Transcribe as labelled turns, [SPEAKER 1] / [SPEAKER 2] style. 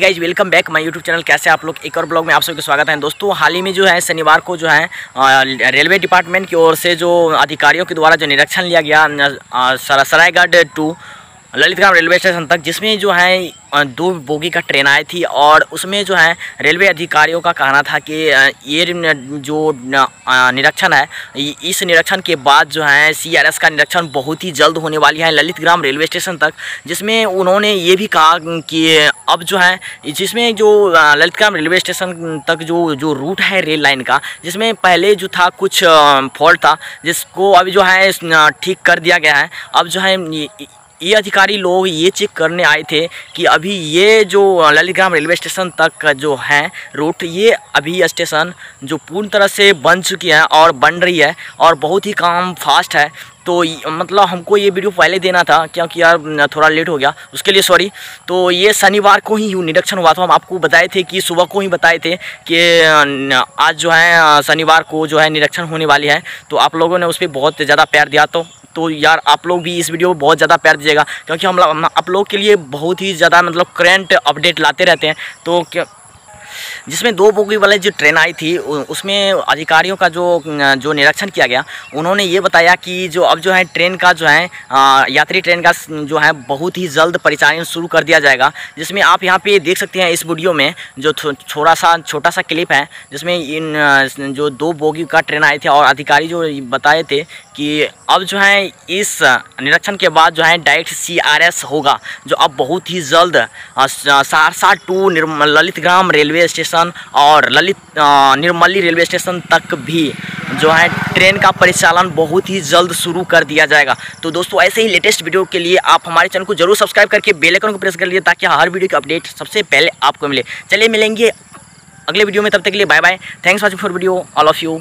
[SPEAKER 1] Guys welcome back my YouTube channel कैसे आप लोग? एक और ब्लॉग में आप सबका स्वागत है। दोस्तों, हाल ही में जो है, शनिवार को जो है रेलवे डिपार्टमेंट की ओर से जो अधिकारियों के द्वारा जो निरीक्षण लिया गया Saraigarh to Lalitgram railway station तक, जिसमें जो है दो बोगी का ट्रेन आई थी और उसमें जो है, रेलवे अधिकारियों का कहना था कि ये जो निरीक्षण है इस निरीक्षण के बाद जो है सीआरएस का निरीक्षण बहुत ही जल्द होने वाली है ललितग्राम रेलवे स्टेशन तक, जिसमें उन्होंने ये भी कहा कि, अब जो है, जिसमें जो ललितग्राम रेलवे स्टेशन तक जो जो रूट है रेल लाइन का, जिसमें पहले जो था, कुछ फॉल्ट था, जिसको अभी जो है ठीक कर दिया गया है, अब जो है ये अधिकारी लोग ये चेक करने आए थे कि अभी ये जो ललितग्राम रेलवे स्टेशन तक का जो है रूट, ये अभी स्टेशन जो पूर्ण तरह से बन चुकी है और बन रही है और बहुत ही काम फास्ट है। तो मतलब हमको ये वीडियो पहले देना था क्योंकि यार थोड़ा लेट हो गया। उसके लिए सॉरी तो ये शनिवार को ही निरीक्षण हुआ था। हम आपको बताए थे कि सुबह को ही बताए थे कि आज जो है शनिवार को जो है निरीक्षण होने वाली है। तो आप लोगों ने उस पर बहुत ज़्यादा प्यार दिया। तो तो यार आप लोग भी इस वीडियो को बहुत ज़्यादा प्यार दीजिएगा, क्योंकि हम लोग आप लोग के लिए बहुत ही ज़्यादा मतलब करेंट अपडेट लाते रहते हैं। तो जिसमें दो बोगी वाले जो ट्रेन आई थी उसमें अधिकारियों का जो जो निरीक्षण किया गया, उन्होंने ये बताया कि जो अब जो है ट्रेन का जो है यात्री ट्रेन का जो है बहुत ही जल्द परिचालन शुरू कर दिया जाएगा, जिसमें आप यहाँ पे देख सकते हैं इस वीडियो में जो थोड़ा सा, छोटा सा क्लिप है, जिसमें इन जो दो बोगी का ट्रेन आए थे और अधिकारी जो बताए थे कि अब जो है इस निरीक्षण के बाद जो है डायरेक्ट सीआरएस होगा, जो अब बहुत ही जल्द Saharsa to Lalitgram railway station और ललित निर्मली रेलवे स्टेशन तक भी जो है ट्रेन का परिचालन बहुत ही जल्द शुरू कर दिया जाएगा। तो दोस्तों, ऐसे ही लेटेस्ट वीडियो के लिए आप हमारे चैनल को ज़रूर सब्सक्राइब करके बेल आइकन को प्रेस कर लीजिए ताकि हर वीडियो की अपडेट सबसे पहले आपको मिले। चलिए, मिलेंगे अगले वीडियो में, तब तक के लिए bye bye thanks watching for video all of you